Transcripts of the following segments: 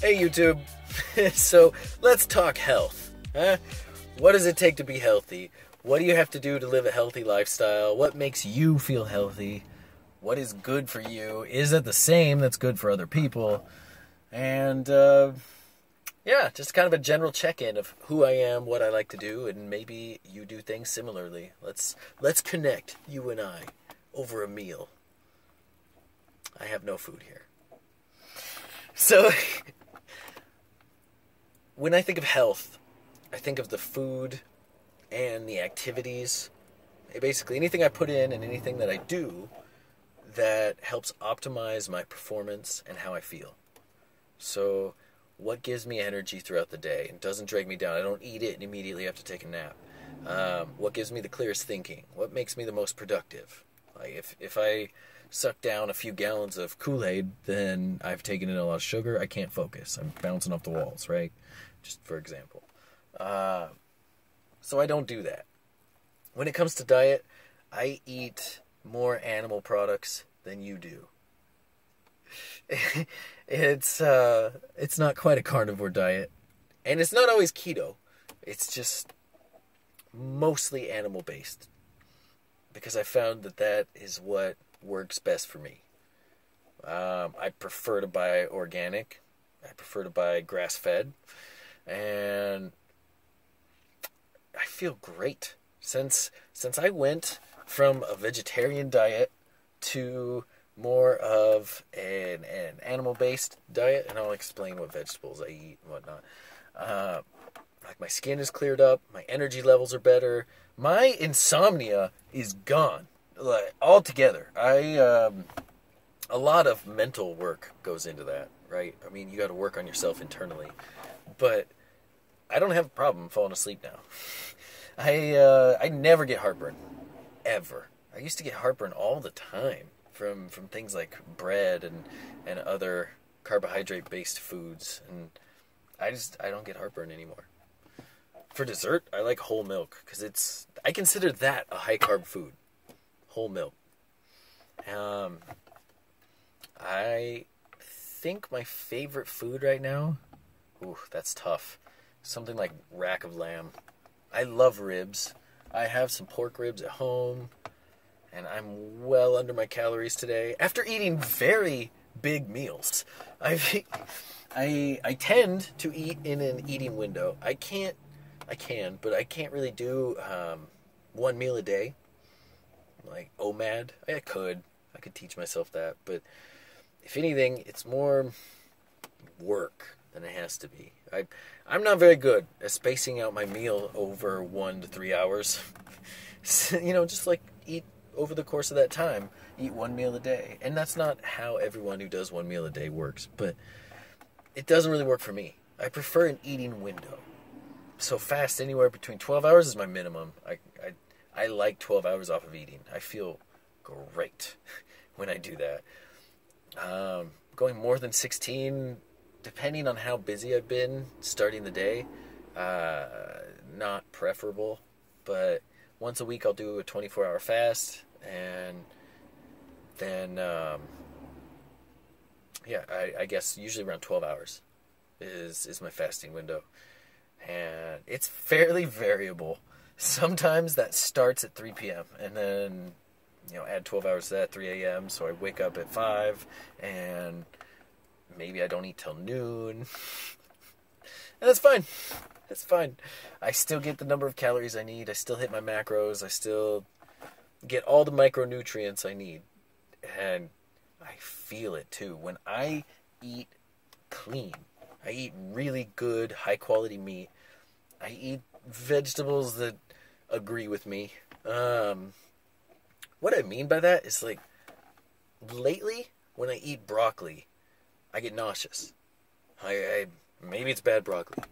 Hey YouTube. so let's talk health. Huh? What does it take to be healthy? What do you have to do to live a healthy lifestyle? What makes you feel healthy? What is good for you? Is it the same that's good for other people? And uh, yeah, just kind of a general check-in of who I am, what I like to do, and maybe you do things similarly. Let's let's connect you and I over a meal. I have no food here. So when I think of health, I think of the food and the activities. Basically, anything I put in and anything that I do that helps optimize my performance and how I feel. So, what gives me energy throughout the day and doesn't drag me down? I don't eat it and immediately have to take a nap. Um, what gives me the clearest thinking? What makes me the most productive? Like if if I suck down a few gallons of Kool Aid, then I've taken in a lot of sugar. I can't focus. I'm bouncing off the walls, right? Just for example. Uh, so I don't do that. When it comes to diet, I eat more animal products than you do. it's uh, it's not quite a carnivore diet, and it's not always keto. It's just mostly animal based because I found that that is what works best for me. Um, I prefer to buy organic. I prefer to buy grass fed, and I feel great since since I went from a vegetarian diet to more of an, an animal based diet, and I'll explain what vegetables I eat and whatnot. Uh, like my skin is cleared up, my energy levels are better, my insomnia is gone, like altogether. I um, a lot of mental work goes into that, right? I mean, you got to work on yourself internally, but I don't have a problem falling asleep now. I uh, I never get heartburn, ever. I used to get heartburn all the time from from things like bread and and other carbohydrate based foods, and I just I don't get heartburn anymore. For dessert, I like whole milk because it's I consider that a high carb food. Whole milk. Um, I think my favorite food right now. Ooh, that's tough. Something like rack of lamb. I love ribs. I have some pork ribs at home, and I'm well under my calories today after eating very big meals. I I I tend to eat in an eating window. I can't I can, but I can't really do um, one meal a day. Like oh, OMAD, I could. I could teach myself that, but if anything, it's more work than it has to be. I I'm not very good at spacing out my meal over one to three hours. you know, just like eat over the course of that time, eat one meal a day, and that's not how everyone who does one meal a day works. But it doesn't really work for me. I prefer an eating window. So fast, anywhere between 12 hours is my minimum. I, I, I like 12 hours off of eating. I feel great when I do that. Um, going more than 16, depending on how busy I've been starting the day, uh, not preferable. But once a week, I'll do a 24 hour fast. And then, um, yeah, I, I guess usually around 12 hours is, is my fasting window and it's fairly variable. Sometimes that starts at 3 p.m. and then you know add 12 hours to that 3 a.m. So I wake up at 5 and maybe I don't eat till noon. And that's fine. That's fine. I still get the number of calories I need. I still hit my macros. I still get all the micronutrients I need. And I feel it too. When I eat clean, I eat really good, high quality meat. I eat vegetables that agree with me. Um, what I mean by that is like, lately, when I eat broccoli, I get nauseous. I, I maybe it's bad broccoli.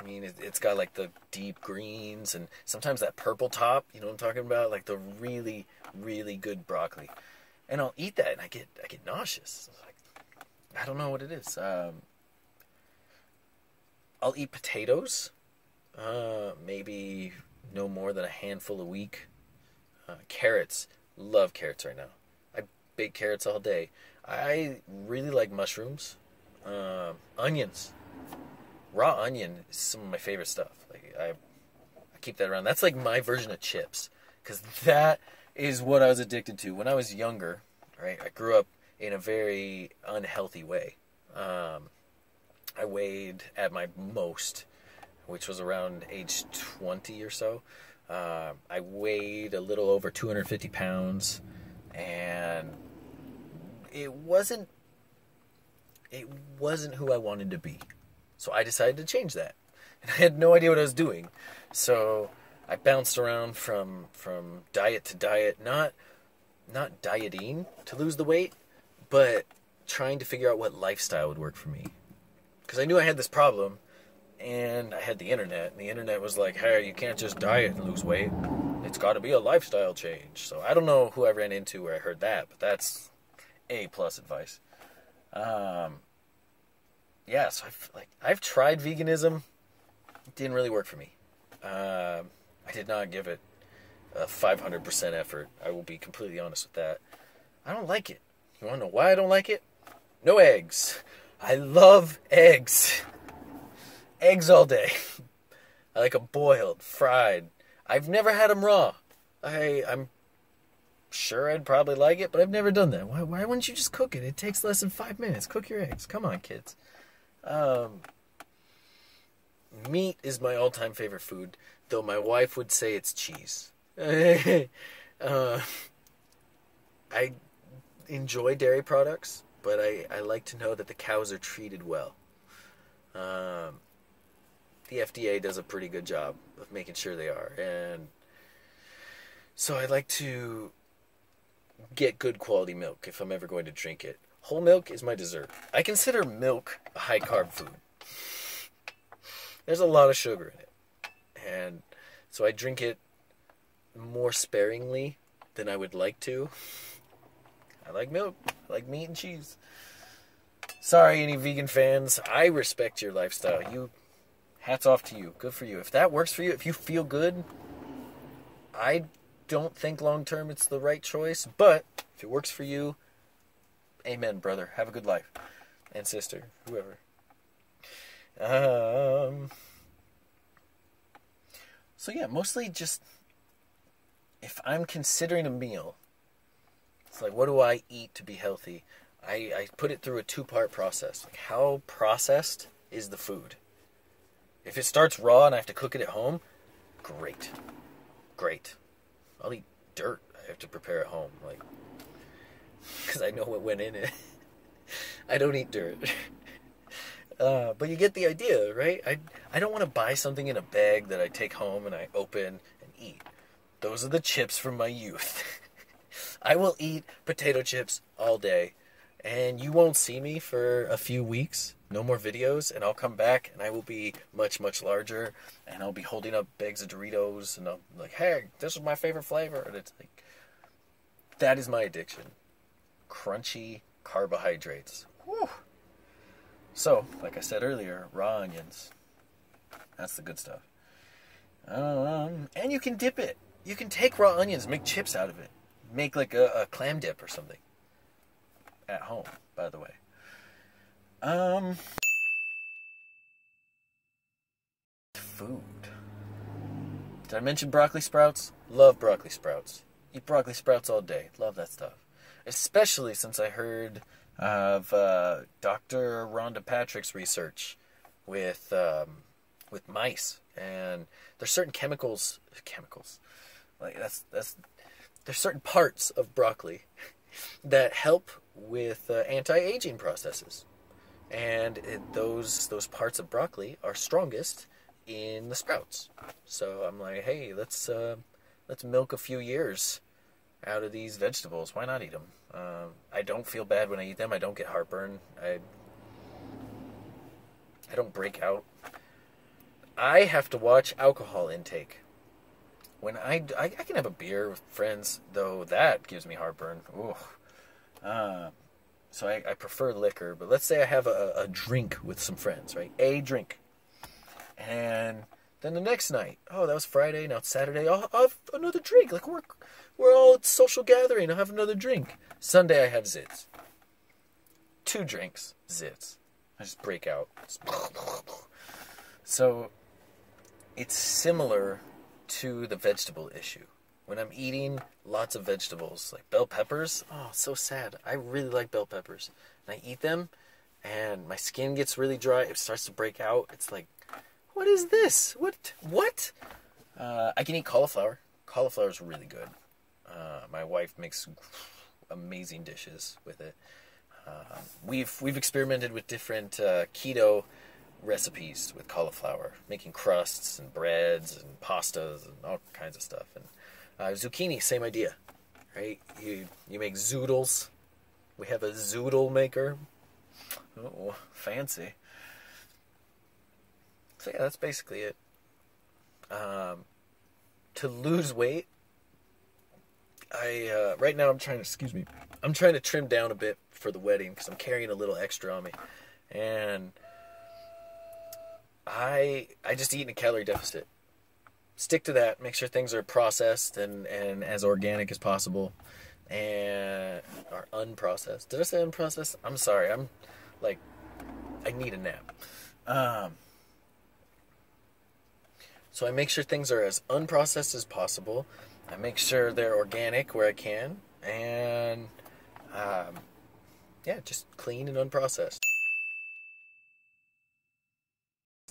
I mean, it, has got like the deep greens and sometimes that purple top. You know what I'm talking about? Like the really, really good broccoli. And I'll eat that and I get I get nauseous. Like, I don't know what it is. Um, I'll eat potatoes, uh, maybe no more than a handful a week. Uh, carrots, love carrots right now. I bake carrots all day. I really like mushrooms. Um, onions, raw onion is some of my favorite stuff. Like I, I keep that around. That's like my version of chips, because that is what I was addicted to when I was younger. Right, I grew up in a very unhealthy way. Um, I weighed at my most, which was around age 20 or so. Uh, I weighed a little over 250 pounds, and it wasn't it wasn't who I wanted to be. So I decided to change that. And I had no idea what I was doing. So I bounced around from from diet to diet, not not dieting to lose the weight, but trying to figure out what lifestyle would work for me. Cuz I knew I had this problem and I had the internet, and the internet was like, "Hey, you can't just diet and lose weight. It's got to be a lifestyle change." So I don't know who I ran into where I heard that, but that's a plus advice. Um, yeah, so I've like I've tried veganism. It didn't really work for me. Um, I did not give it a 500% effort. I will be completely honest with that. I don't like it. You want to know why I don't like it? No eggs. I love eggs. Eggs all day. I like them boiled, fried. I've never had them raw. I I'm sure I'd probably like it, but I've never done that. Why, why wouldn't you just cook it? It takes less than five minutes. Cook your eggs. Come on, kids. Um, meat is my all-time favorite food, though my wife would say it's cheese. uh, I enjoy dairy products, but I, I like to know that the cows are treated well. Um, the FDA does a pretty good job of making sure they are, and so I like to get good quality milk if I'm ever going to drink it. Whole milk is my dessert. I consider milk a high carb food. There's a lot of sugar in it. And so I drink it more sparingly than I would like to. I like milk. I like meat and cheese. Sorry, any vegan fans. I respect your lifestyle. You, hats off to you. Good for you. If that works for you, if you feel good, I don't think long term it's the right choice, but if it works for you, amen, brother. Have a good life. And sister, whoever. Um So yeah, mostly just if I'm considering a meal, it's like what do I eat to be healthy? I, I put it through a two part process. Like how processed is the food? If it starts raw and I have to cook it at home, great. Great. I'll eat dirt I have to prepare at home, like, because I know what went in it. I don't eat dirt. Uh, but you get the idea, right? I I don't want to buy something in a bag that I take home and I open and eat. Those are the chips from my youth. I will eat potato chips all day, and you won't see me for a few weeks no more videos, and I'll come back and I will be much, much larger, and I'll be holding up bags of Doritos, and I'm like, hey, this is my favorite flavor. And it's like, that is my addiction. Crunchy carbohydrates. Whew. So, like I said earlier, raw onions. That's the good stuff. Um, and you can dip it. You can take raw onions, make chips out of it. Make like a, a clam dip or something. At home, by the way. Um, food. Did I mention broccoli sprouts? Love broccoli sprouts. Eat broccoli sprouts all day. Love that stuff. Especially since I heard of uh, Dr. Rhonda Patrick's research with um, with mice, and there's certain chemicals, chemicals, like that's that's there's certain parts of broccoli that help with uh, anti-aging processes and it, those those parts of broccoli are strongest in the sprouts. So I'm like, hey, let's uh, let's milk a few years out of these vegetables. Why not eat them? Uh, I don't feel bad when I eat them. I don't get heartburn. I I don't break out. I have to watch alcohol intake. When I, I, I can have a beer with friends, though that gives me heartburn. Ooh. Uh, so I, I prefer liquor. But let's say I have a, a drink with some friends, right? A drink. And then the next night, oh, that was Friday. Now it's Saturday. I'll, have another drink. Like we're we're all at social gathering. I'll have another drink. Sunday I have zits. Two drinks, zits. I just break out. So it's similar to the vegetable issue. When I'm eating lots of vegetables, like bell peppers, oh, so sad. I really like bell peppers. And I eat them, and my skin gets really dry. It starts to break out. It's like, what is this? What? What? Uh, I can eat cauliflower. Cauliflower is really good. Uh, my wife makes amazing dishes with it. Uh, we've we've experimented with different uh, keto recipes with cauliflower, making crusts and breads and pastas and all kinds of stuff. And uh, zucchini, same idea, right? You you make zoodles. We have a zoodle maker. Oh, fancy. So yeah, that's basically it. Um, to lose weight, I uh, right now I'm trying to excuse me. I'm trying to trim down a bit for the wedding because I'm carrying a little extra on me, and I I just eat in a calorie deficit. Stick to that. Make sure things are processed and and as organic as possible, and are unprocessed. Did I say unprocessed? I'm sorry. I'm like I need a nap. Um, so I make sure things are as unprocessed as possible. I make sure they're organic where I can, and um, yeah, just clean and unprocessed.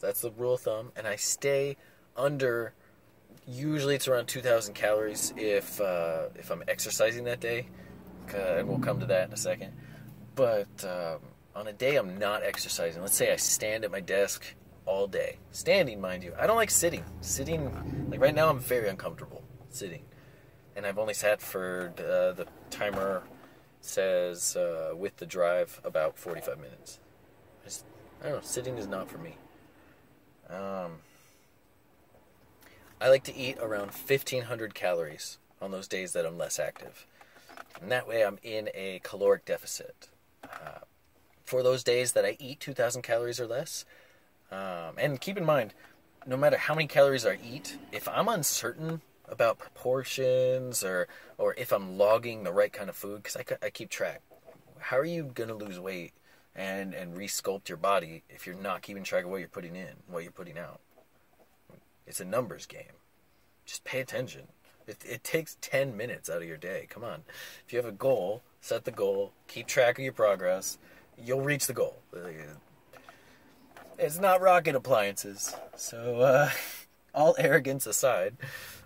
That's the rule of thumb, and I stay under. Usually, it's around 2,000 calories if uh, if I'm exercising that day, and we'll come to that in a second. But um, on a day I'm not exercising, let's say I stand at my desk all day, standing, mind you. I don't like sitting. Sitting, like right now, I'm very uncomfortable sitting, and I've only sat for uh, the timer says uh, with the drive about 45 minutes. I, just, I don't know. Sitting is not for me. Um, I like to eat around 1,500 calories on those days that I'm less active. And that way I'm in a caloric deficit. Uh, for those days that I eat 2,000 calories or less, um, and keep in mind, no matter how many calories I eat, if I'm uncertain about proportions or or if I'm logging the right kind of food, because I, I keep track, how are you gonna lose weight and and resculpt your body if you're not keeping track of what you're putting in, what you're putting out. It's a numbers game. Just pay attention. It, it takes 10 minutes out of your day. Come on. If you have a goal, set the goal, keep track of your progress, you'll reach the goal. It's not rocket appliances. So, uh, all arrogance aside,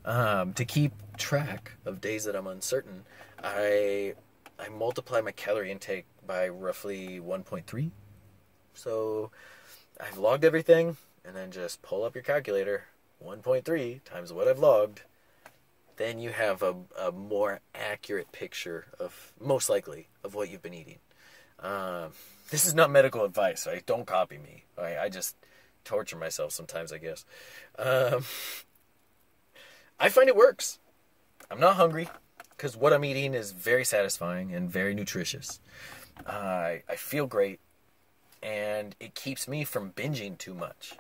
um, to keep track of days that I'm uncertain, I I multiply my calorie intake by roughly 1.3. So I've logged everything, and then just pull up your calculator 1.3 times what I've logged. Then you have a, a more accurate picture of, most likely, of what you've been eating. Um, this is not medical advice, right? Don't copy me. I, I just torture myself sometimes, I guess. Um, I find it works. I'm not hungry because what I'm eating is very satisfying and very nutritious. I I feel great, and it keeps me from binging too much.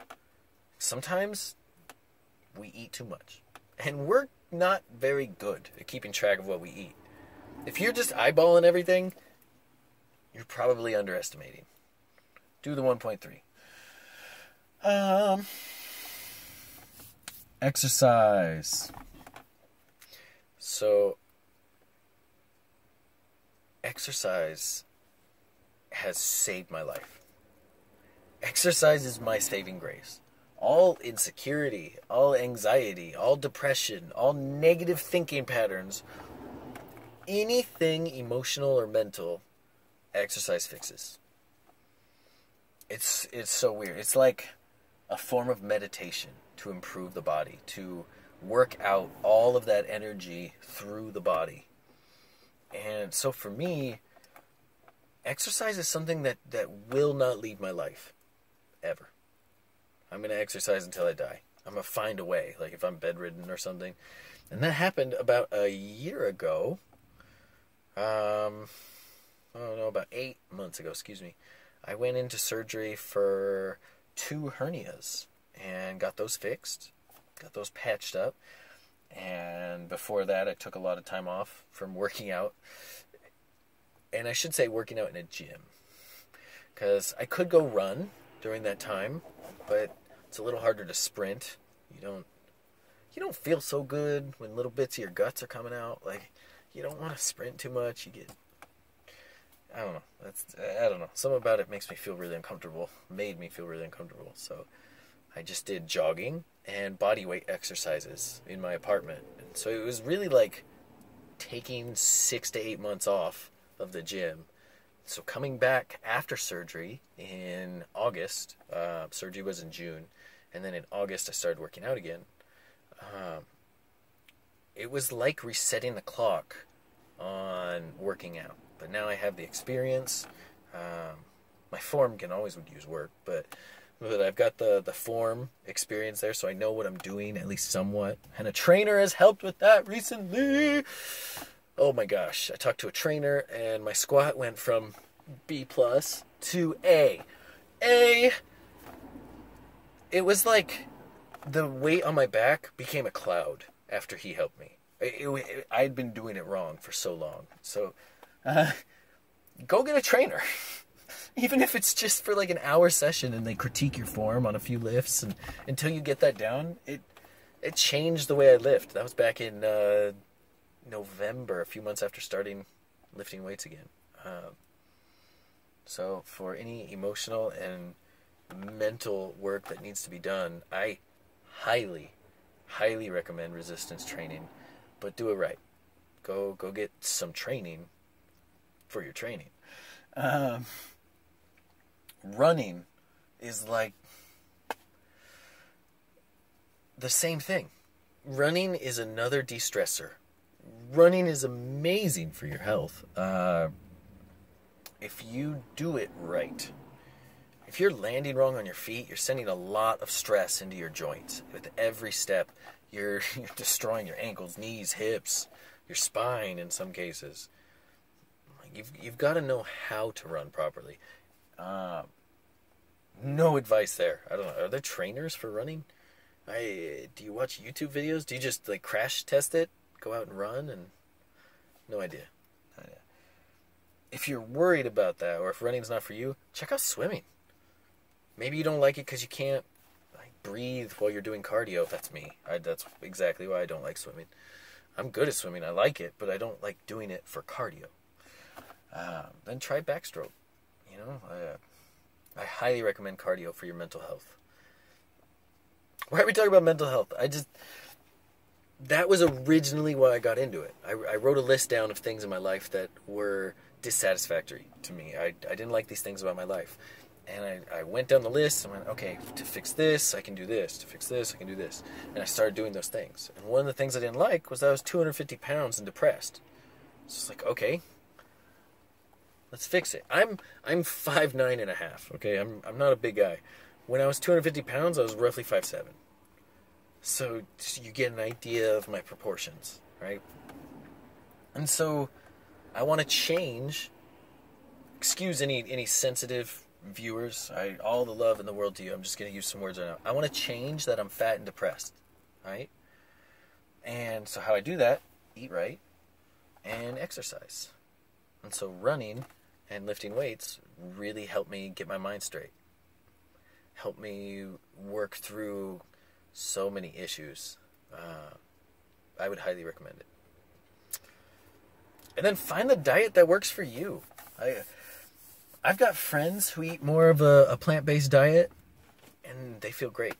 Sometimes we eat too much, and we're not very good at keeping track of what we eat. If you're just eyeballing everything, you're probably underestimating. Do the 1.3. Um, exercise. So, exercise has saved my life. Exercise is my saving grace. All insecurity, all anxiety, all depression, all negative thinking patterns, anything emotional or mental, exercise fixes. It's it's so weird. It's like a form of meditation to improve the body, to work out all of that energy through the body. And so for me, exercise is something that, that will not leave my life ever. I'm going to exercise until I die. I'm going to find a way, like if I'm bedridden or something. And that happened about a year ago. Um, I don't know, about eight months ago, excuse me. I went into surgery for two hernias and got those fixed, got those patched up. And before that, I took a lot of time off from working out and I should say working out in a gym. because I could go run during that time, but it's a little harder to sprint. You don't you don't feel so good when little bits of your guts are coming out. Like you don't want to sprint too much. You get I don't know. That's I don't know. Something about it makes me feel really uncomfortable. Made me feel really uncomfortable. So I just did jogging and body weight exercises in my apartment. And so it was really like taking 6 to 8 months off of the gym. So coming back after surgery in August, uh, surgery was in June, and then in August I started working out again. Um, it was like resetting the clock on working out but now I have the experience. Um, my form can always would use work, but but I've got the the form experience there, so I know what I'm doing at least somewhat. And a trainer has helped with that recently. Oh my gosh! I talked to a trainer, and my squat went from B plus to A. A. It was like the weight on my back became a cloud after he helped me. It, it, I'd been doing it wrong for so long, so uh, go get a trainer. Even if it's just for like an hour session and they critique your form on a few lifts and until you get that down, it it changed the way I lift. That was back in uh, November, a few months after starting lifting weights again. Um, so for any emotional and mental work that needs to be done, I highly, highly recommend resistance training, but do it right. Go go get some training for your training. Um, running is like the same thing. Running is another de stressor. Running is amazing for your health. Uh, if you do it right, if you're landing wrong on your feet, you're sending a lot of stress into your joints. With every step, you're, you're destroying your ankles, knees, hips, your spine in some cases. You've you've got to know how to run properly. Uh, no advice there. I don't know. Are there trainers for running? I do you watch YouTube videos? Do you just like crash test it, go out and run, and no idea. No idea. If you're worried about that, or if running's not for you, check out swimming. Maybe you don't like it because you can't like breathe while you're doing cardio. That's me. I, that's exactly why I don't like swimming. I'm good at swimming. I like it, but I don't like doing it for cardio. Uh, then try backstroke. You know, I, I highly recommend cardio for your mental health. Why are we talking about mental health? I just that was originally why I got into it. I, I wrote a list down of things in my life that were dissatisfactory to me. I, I didn't like these things about my life. And I, I went down the list and went, okay, to fix this, I can do this. To fix this, I can do this. And I started doing those things. And one of the things I didn't like was that I was 250 pounds and depressed. So it's like, okay, Let's fix it. I'm I'm five nine and a half. Okay, I'm I'm not a big guy. When I was 250 pounds, I was roughly five seven. So you get an idea of my proportions, right? And so I want to change. Excuse any any sensitive viewers. I all the love in the world to you. I'm just gonna use some words right now. I want to change that I'm fat and depressed, right? And so how I do that? Eat right and exercise. And so running and lifting weights really helped me get my mind straight. Helped me work through so many issues. Uh, I would highly recommend it. And then find the diet that works for you. I, I've got friends who eat more of a, a plant based diet, and they feel great.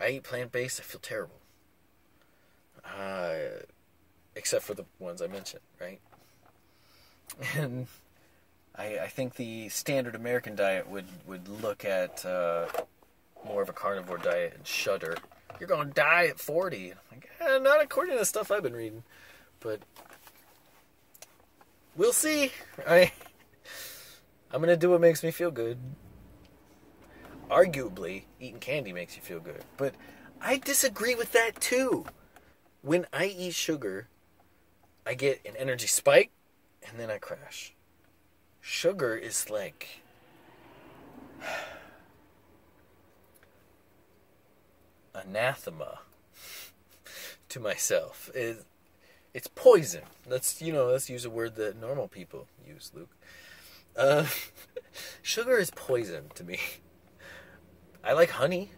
I eat plant based, I feel terrible. Uh, except for the ones I mentioned, right? And I, I think the standard American diet would, would look at uh, more of a carnivore diet and shudder. You're going to die at 40. Like, eh, not according to the stuff I've been reading. But we'll see. I, I'm to do what makes me feel good. Arguably, eating candy makes you feel good. But I disagree with that too. When I eat sugar, I get an energy spike and then I crash sugar is like anathema to myself. It, it's poison. Let's you know, let's use a word that normal people use, Luke. Uh, sugar is poison to me. I like honey.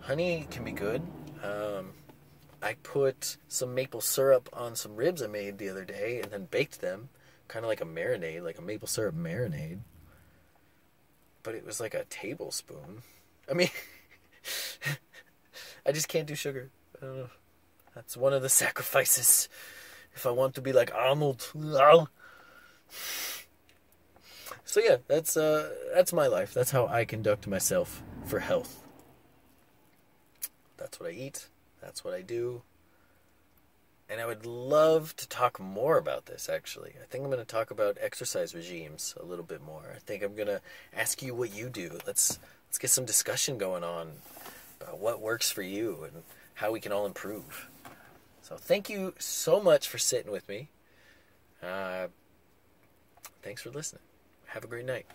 Honey can be good. Um, I put some maple syrup on some ribs I made the other day and then baked them, kind of like a marinade, like a maple syrup marinade. But it was like a tablespoon. I mean, I just can't do sugar. I don't know. That's one of the sacrifices if I want to be like Arnold. So yeah, that's uh that's my life. That's how I conduct myself for health. That's what I eat. That's what I do. And I would love to talk more about this actually. I think I'm going to talk about exercise regimes a little bit more. I think I'm going to ask you what you do. Let's let's get some discussion going on about what works for you and how we can all improve. So thank you so much for sitting with me. Uh, thanks for listening. Have a great night.